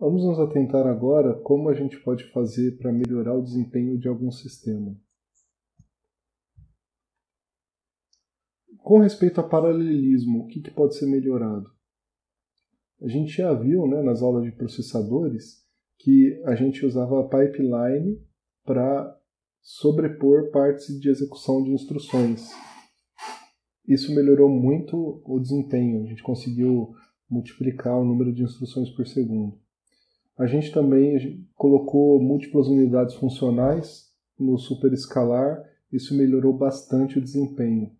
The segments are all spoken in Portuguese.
Vamos nos atentar agora como a gente pode fazer para melhorar o desempenho de algum sistema. Com respeito a paralelismo, o que, que pode ser melhorado? A gente já viu né, nas aulas de processadores que a gente usava a pipeline para sobrepor partes de execução de instruções. Isso melhorou muito o desempenho, a gente conseguiu multiplicar o número de instruções por segundo. A gente também colocou múltiplas unidades funcionais no superescalar, isso melhorou bastante o desempenho.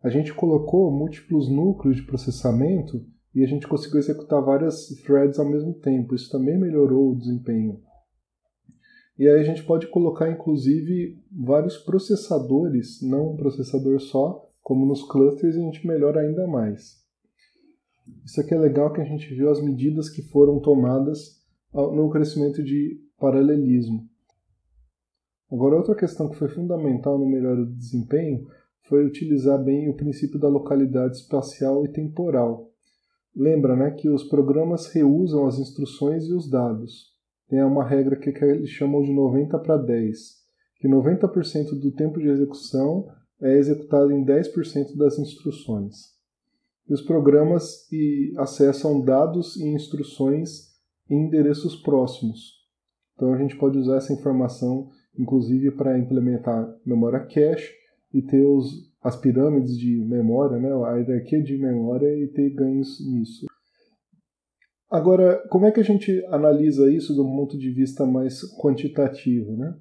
A gente colocou múltiplos núcleos de processamento e a gente conseguiu executar várias threads ao mesmo tempo, isso também melhorou o desempenho. E aí a gente pode colocar inclusive vários processadores, não um processador só, como nos clusters, e a gente melhora ainda mais. Isso aqui é legal que a gente viu as medidas que foram tomadas no crescimento de paralelismo. Agora, outra questão que foi fundamental no melhor desempenho foi utilizar bem o princípio da localidade espacial e temporal. Lembra né, que os programas reusam as instruções e os dados. Tem uma regra que eles chamam de 90 para 10, que 90% do tempo de execução é executado em 10% das instruções. E os programas acessam dados e instruções em endereços próximos. Então a gente pode usar essa informação, inclusive, para implementar memória cache e ter os, as pirâmides de memória, né, a hierarquia de memória e ter ganhos nisso. Agora, como é que a gente analisa isso do ponto de vista mais quantitativo? Né?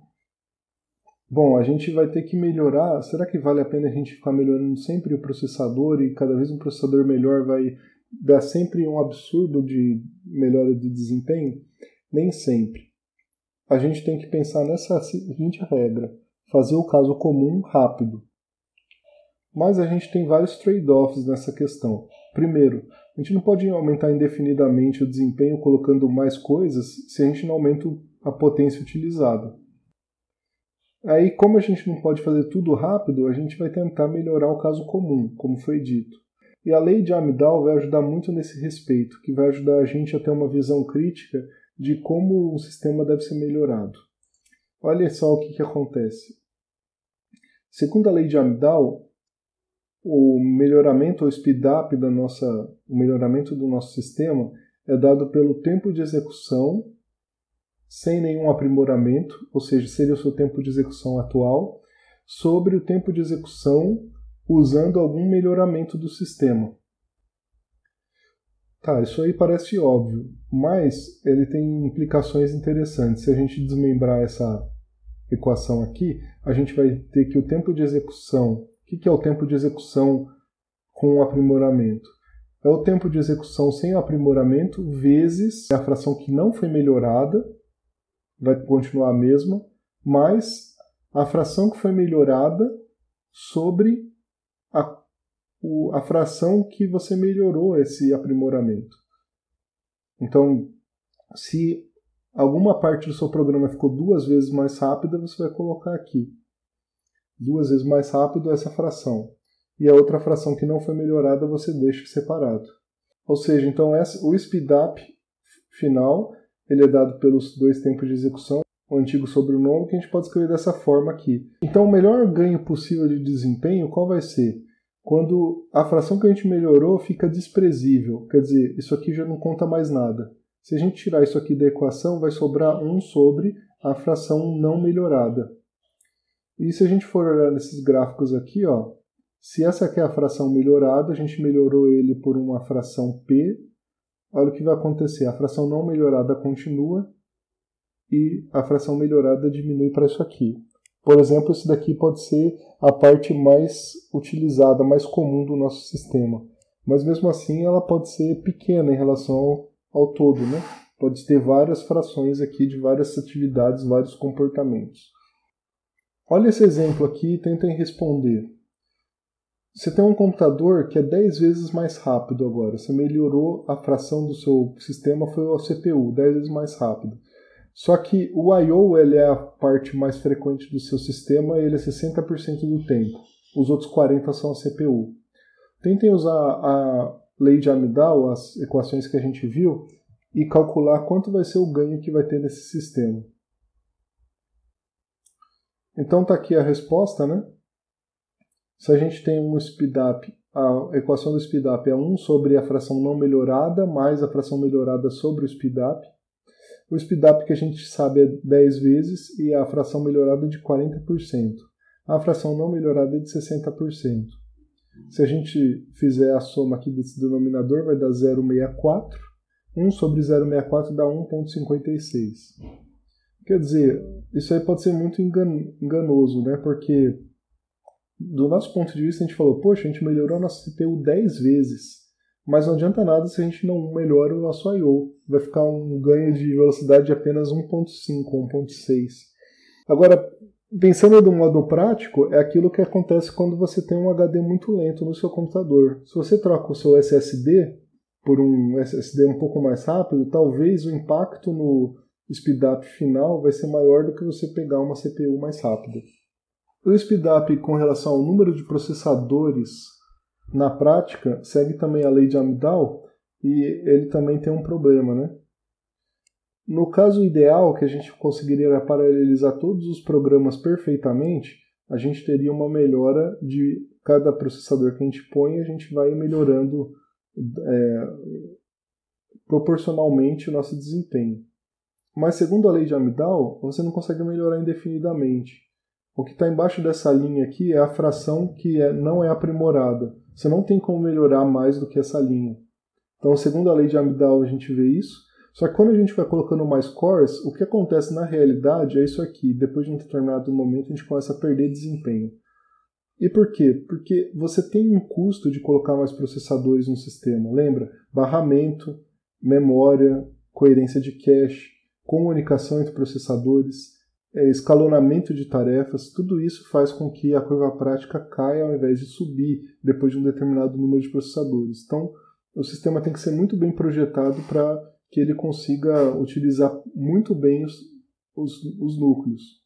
Bom, a gente vai ter que melhorar. Será que vale a pena a gente ficar melhorando sempre o processador e cada vez um processador melhor vai dá sempre um absurdo de melhora de desempenho? Nem sempre. A gente tem que pensar nessa seguinte regra: fazer o caso comum rápido. Mas a gente tem vários trade-offs nessa questão. Primeiro, a gente não pode aumentar indefinidamente o desempenho colocando mais coisas se a gente não aumenta a potência utilizada. Aí, como a gente não pode fazer tudo rápido, a gente vai tentar melhorar o caso comum, como foi dito. E a lei de Amdahl vai ajudar muito nesse respeito, que vai ajudar a gente a ter uma visão crítica de como um sistema deve ser melhorado. Olha só o que, que acontece. Segundo a lei de Amdahl, o melhoramento ou speed up da nossa, o melhoramento do nosso sistema é dado pelo tempo de execução sem nenhum aprimoramento, ou seja, seria o seu tempo de execução atual, sobre o tempo de execução usando algum melhoramento do sistema. Tá, isso aí parece óbvio, mas ele tem implicações interessantes. Se a gente desmembrar essa equação aqui, a gente vai ter que o tempo de execução. O que é o tempo de execução com aprimoramento? É o tempo de execução sem aprimoramento vezes a fração que não foi melhorada, vai continuar a mesma, mais a fração que foi melhorada sobre o, a fração que você melhorou esse aprimoramento. Então, se alguma parte do seu programa ficou duas vezes mais rápida, você vai colocar aqui. Duas vezes mais rápido essa fração. E a outra fração que não foi melhorada você deixa separado. Ou seja, então essa, o speedup final ele é dado pelos dois tempos de execução, o antigo sobrenome, que a gente pode escrever dessa forma aqui. Então, o melhor ganho possível de desempenho, qual vai ser? Quando a fração que a gente melhorou fica desprezível, quer dizer, isso aqui já não conta mais nada. Se a gente tirar isso aqui da equação, vai sobrar 1 sobre a fração não melhorada. E se a gente for olhar nesses gráficos aqui, ó, se essa aqui é a fração melhorada, a gente melhorou ele por uma fração p, olha o que vai acontecer. A fração não melhorada continua e a fração melhorada diminui para isso aqui. Por exemplo, esse daqui pode ser a parte mais utilizada, mais comum do nosso sistema. Mas mesmo assim ela pode ser pequena em relação ao todo, né? Pode ter várias frações aqui de várias atividades, vários comportamentos. Olha esse exemplo aqui e tentem responder. Você tem um computador que é 10 vezes mais rápido agora. Você melhorou a fração do seu sistema, foi o CPU, 10 vezes mais rápido. Só que o I/O ele é a parte mais frequente do seu sistema, ele é 60% do tempo. Os outros 40 são a CPU. Tentem usar a lei de Amdahl, as equações que a gente viu, e calcular quanto vai ser o ganho que vai ter nesse sistema. Então está aqui a resposta, né? Se a gente tem um speedup, a equação do speedup é 1 sobre a fração não melhorada mais a fração melhorada sobre o speedup. O speedup que a gente sabe é 10 vezes e a fração melhorada é de 40%. A fração não melhorada é de 60%. Se a gente fizer a soma aqui desse denominador, vai dar 0,64. 1 sobre 0,64 dá 1,56. Quer dizer, isso aí pode ser muito enganoso, né? Porque do nosso ponto de vista a gente falou, poxa, a gente melhorou a nossa CPU 10 vezes. Mas não adianta nada se a gente não melhora o nosso I.O. Vai ficar um ganho de velocidade de apenas 1.5 ou 1.6. Agora, Pensando do modo prático, é aquilo que acontece quando você tem um HD muito lento no seu computador. Se você troca o seu SSD por um SSD um pouco mais rápido, talvez o impacto no speedup final vai ser maior do que você pegar uma CPU mais rápida. O speedup com relação ao número de processadores na prática segue também a lei de Amdahl e ele também tem um problema, né? No caso ideal, que a gente conseguiria paralelizar todos os programas perfeitamente, a gente teria uma melhora de cada processador que a gente põe, a gente vai melhorando é, proporcionalmente o nosso desempenho. Mas segundo a lei de Amdahl, você não consegue melhorar indefinidamente. O que está embaixo dessa linha aqui é a fração que é, não é aprimorada. Você não tem como melhorar mais do que essa linha. Então, segundo a lei de Amdahl, a gente vê isso. Só que quando a gente vai colocando mais cores, o que acontece na realidade é isso aqui. Depois de um determinado momento, a gente começa a perder desempenho. E por quê? Porque você tem um custo de colocar mais processadores no sistema. Lembra? Barramento, memória, coerência de cache, comunicação entre processadores, escalonamento de tarefas, tudo isso faz com que a curva prática caia ao invés de subir depois de um determinado número de processadores. Então, o sistema tem que ser muito bem projetado para que ele consiga utilizar muito bem os, os, os núcleos.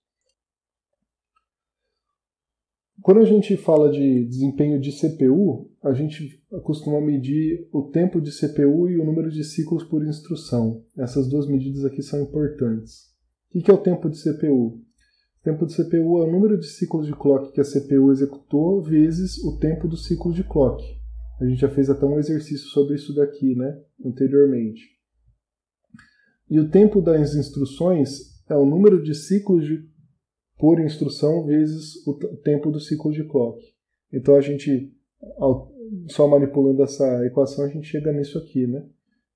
Quando a gente fala de desempenho de CPU, a gente costuma medir o tempo de CPU e o número de ciclos por instrução. Essas duas medidas aqui são importantes. O que é o tempo de CPU? O tempo de CPU é o número de ciclos de clock que a CPU executou vezes o tempo do ciclo de clock. A gente já fez até um exercício sobre isso daqui, né, anteriormente. E o tempo das instruções é o número de ciclos de, por instrução vezes o tempo do ciclo de clock. Então a gente, só manipulando essa equação, a gente chega nisso aqui, né?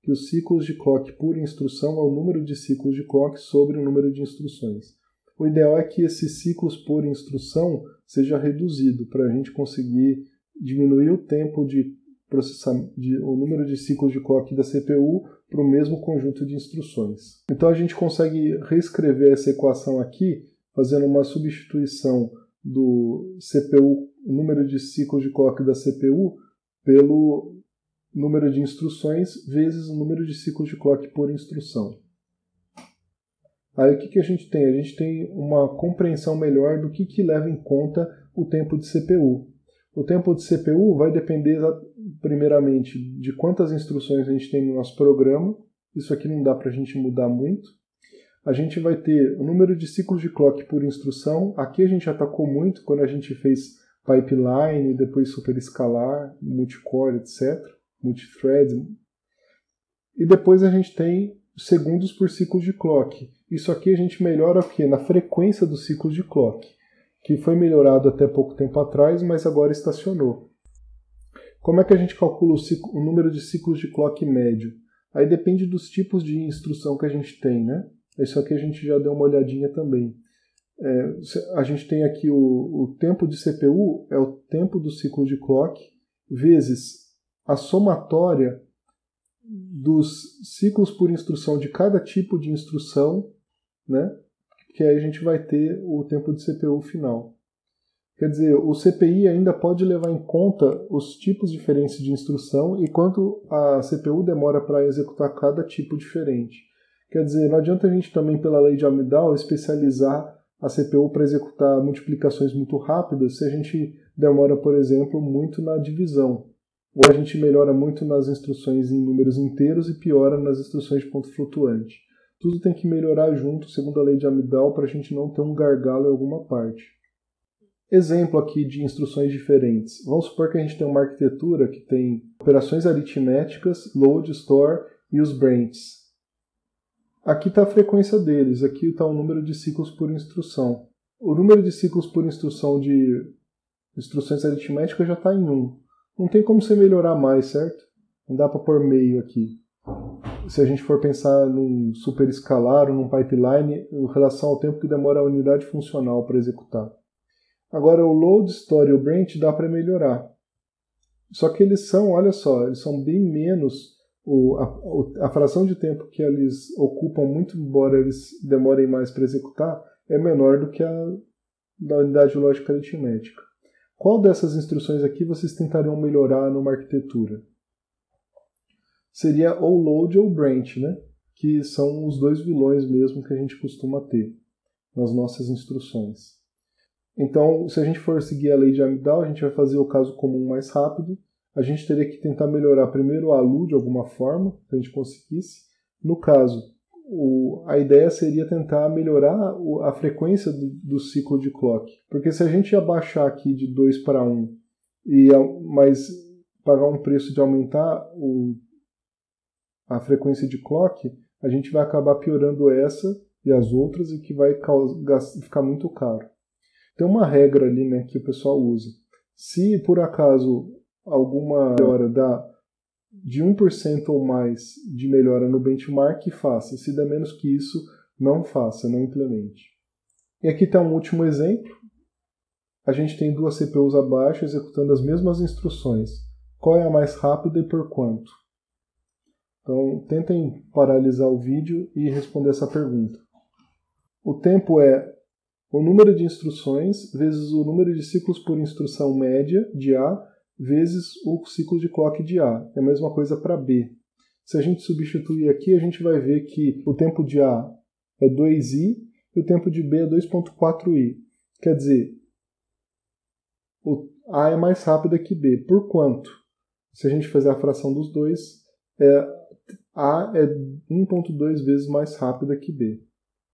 Que os ciclos de clock por instrução é o número de ciclos de clock sobre o número de instruções. O ideal é que esses ciclos por instrução seja reduzido para a gente conseguir diminuir o tempo de processamento, o número de ciclos de clock da CPU para o mesmo conjunto de instruções. Então a gente consegue reescrever essa equação aqui fazendo uma substituição do CPU, número de ciclos de clock da CPU, pelo número de instruções vezes o número de ciclos de clock por instrução. Aí o que, que a gente tem? A gente tem uma compreensão melhor do que, que leva em conta o tempo de CPU. O tempo de CPU vai depender, primeiramente, de quantas instruções a gente tem no nosso programa. Isso aqui não dá para a gente mudar muito. A gente vai ter o número de ciclos de clock por instrução. Aqui a gente atacou muito quando a gente fez pipeline, depois superescalar, multicore, etc. Multithread. E depois a gente tem segundos por ciclo de clock. Isso aqui a gente melhora o quê? Na frequência do ciclo de clock que foi melhorado até pouco tempo atrás, mas agora estacionou. Como é que a gente calcula o, ciclo, o número de ciclos de clock médio? Aí depende dos tipos de instrução que a gente tem, né? Isso aqui a gente já deu uma olhadinha também. É, a gente tem aqui o, o tempo de CPU, é o tempo do ciclo de clock, vezes a somatória dos ciclos por instrução de cada tipo de instrução, né? que aí a gente vai ter o tempo de CPU final. Quer dizer, o CPI ainda pode levar em conta os tipos diferentes de instrução e quanto a CPU demora para executar cada tipo diferente. Quer dizer, não adianta a gente também, pela lei de Amdahl, especializar a CPU para executar multiplicações muito rápidas se a gente demora, por exemplo, muito na divisão. Ou a gente melhora muito nas instruções em números inteiros e piora nas instruções de ponto flutuante. Tudo tem que melhorar junto, segundo a lei de Amidal, para a gente não ter um gargalo em alguma parte. Exemplo aqui de instruções diferentes. Vamos supor que a gente tem uma arquitetura que tem operações aritméticas, load, store e os branches. Aqui está a frequência deles, aqui está o número de ciclos por instrução. O número de ciclos por instrução de instruções aritméticas já está em 1. Não tem como você melhorar mais, certo? Não dá para pôr meio aqui. Se a gente for pensar num super escalar ou num pipeline, em relação ao tempo que demora a unidade funcional para executar. Agora, o load, store e o branch dá para melhorar. Só que eles são, olha só, eles são bem menos o, a, a, fração de tempo que eles ocupam, muito embora eles demorem mais para executar, é menor do que a da unidade lógica aritmética. Qual dessas instruções aqui vocês tentariam melhorar numa arquitetura? Seria ou load ou branch, né? que são os dois vilões mesmo que a gente costuma ter nas nossas instruções. Então, se a gente for seguir a lei de Amidal, a gente vai fazer o caso comum mais rápido a gente teria que tentar melhorar primeiro o ALU de alguma forma, se a gente conseguisse. No caso, o, a ideia seria tentar melhorar o, a frequência do, do, ciclo de clock. Porque se a gente abaixar aqui de 2 para 1, um, e mas pagar um preço de aumentar o, a frequência de clock, a gente vai acabar piorando essa e as outras, e que vai ficar muito caro. Tem uma regra ali né, que o pessoal usa. Se por acaso alguma melhora dá de 1% ou mais de melhora no benchmark, faça. Se der menos que isso, não faça, não implemente. E aqui está um último exemplo. A gente tem duas CPUs abaixo executando as mesmas instruções. Qual é a mais rápida e por quanto? Então, tentem paralisar o vídeo e responder essa pergunta. O tempo é o número de instruções vezes o número de ciclos por instrução média de A vezes o ciclo de clock de A. É a mesma coisa para B. Se a gente substituir aqui, a gente vai ver que o tempo de A é 2i e o tempo de B é 2.4i. Quer dizer, o A é mais rápido que B. Por quanto? Se a gente fizer a fração dos dois, é, A é 1.2 vezes mais rápida que B.